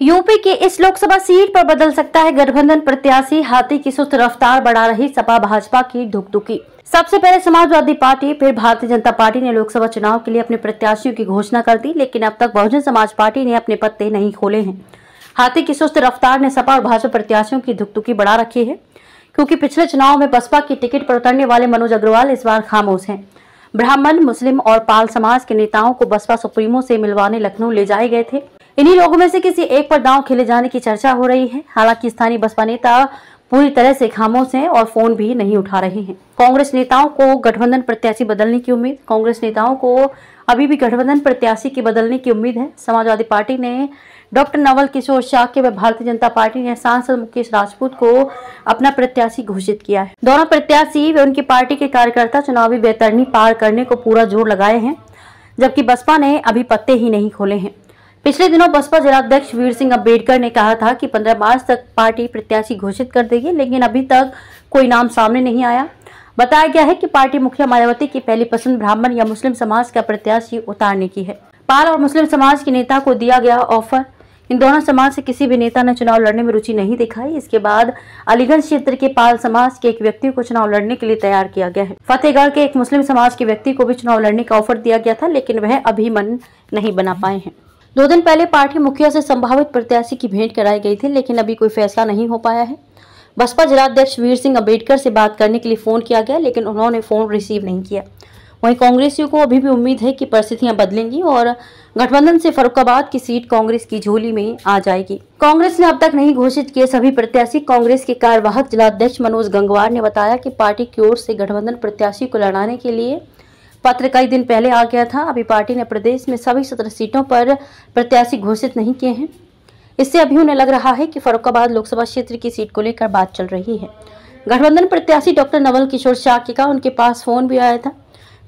UP के इस Lok Sabha seat पर बदल सकता है गठबंधन। प्रत्याशी हाथी की सुस्त रफ्तार बढ़ा रही सपा भाजपा की धुकधुकी। सबसे पहले समाजवादी पार्टी, फिर भारतीय जनता पार्टी ने लोकसभा चुनाव के लिए अपने प्रत्याशियों की घोषणा कर दी, लेकिन अब तक बहुजन समाज पार्टी ने अपने पत्ते नहीं खोले हैं। हाथी की सुस्त रफ्तार ने सपा और भाजपा प्रत्याशियों की धुकधुकी बढ़ा रखी है, क्योंकि पिछले चुनाव में बसपा की टिकट पर उतरने वाले मनोज अग्रवाल इस बार खामोश हैं। ब्राह्मण, मुस्लिम और पाल समाज के नेताओं को बसपा सुप्रीमो से मिलवाने लखनऊ ले जाए गए थे। इन्हीं लोगों में से किसी एक पर दांव खेले जाने की चर्चा हो रही है। हालाँकि स्थानीय बसपा नेता पूरी तरह से खामोश हैं और फ़ोन भी नहीं उठा रहे हैं। कांग्रेस नेताओं को गठबंधन प्रत्याशी बदलने की उम्मीद। कांग्रेस नेताओं को अभी भी गठबंधन प्रत्याशी के बदलने की उम्मीद है। समाजवादी पार्टी ने डॉक्टर नवल किशोर शाक्य व भारतीय जनता पार्टी ने सांसद मुकेश राजपूत को अपना प्रत्याशी घोषित किया है। दोनों प्रत्याशी व उनकी पार्टी के कार्यकर्ता चुनावी बेतरनी पार करने को पूरा ज़ोर लगाए हैं, जबकि बसपा ने अभी पत्ते ही नहीं खोले हैं। पिछले दिनों बसपा जिलाध्यक्ष वीर सिंह अंबेडकर ने कहा था कि 15 मार्च तक पार्टी प्रत्याशी घोषित कर देगी, लेकिन अभी तक कोई नाम सामने नहीं आया। बताया गया है कि पार्टी मुखिया मायावती की पहली पसंद ब्राह्मण या मुस्लिम समाज का प्रत्याशी उतारने की है। पाल और मुस्लिम समाज के नेता को दिया गया ऑफ़र। इन दोनों समाज से किसी भी नेता ने चुनाव लड़ने में रुचि नहीं दिखाई। इसके बाद अलीगंज क्षेत्र के पाल समाज के एक व्यक्ति को चुनाव लड़ने के लिए तैयार किया गया है। फतेहगढ़ के एक मुस्लिम समाज के व्यक्ति को भी चुनाव लड़ने का ऑफ़र दिया गया था, लेकिन वह अभी मन नहीं बना पाए हैं। दो दिन पहले पार्टी मुखिया से संभावित प्रत्याशी की भेंट कराई गई थी, लेकिन अभी कोई फैसला नहीं हो पाया है। बसपा जिलाध्यक्ष वीर सिंह अंबेडकर से बात करने के लिए फ़ोन किया गया, लेकिन उन्होंने फ़ोन रिसीव नहीं किया। वहीं कांग्रेसियों को अभी भी उम्मीद है कि परिस्थितियाँ बदलेंगी और गठबंधन से फरुखाबाद की सीट कांग्रेस की झोली में आ जाएगी। कांग्रेस ने अब तक नहीं घोषित किए सभी प्रत्याशी। कांग्रेस के कार्यवाहक जिलाध्यक्ष मनोज गंगवार ने बताया कि पार्टी की ओर से गठबंधन प्रत्याशी को लड़ाने के लिए पत्र कई दिन पहले आ गया था। अभी पार्टी ने प्रदेश में सभी सत्रह सीटों पर प्रत्याशी घोषित नहीं किए हैं। इससे अभी उन्हें लग रहा है कि फरुखाबाद लोकसभा क्षेत्र की सीट को लेकर बात चल रही है। गठबंधन प्रत्याशी डॉक्टर नवल किशोर शाक्य का उनके पास फ़ोन भी आया था।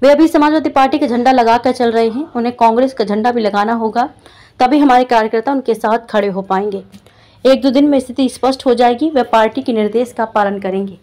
वे अभी समाजवादी पार्टी का झंडा लगाकर चल रहे हैं। उन्हें कांग्रेस का झंडा भी लगाना होगा। तभी हमारे कार्यकर्ता उनके साथ खड़े हो पाएँगे। एक दो दिन में स्थिति स्पष्ट हो जाएगी। वे पार्टी के निर्देश का पालन करेंगे।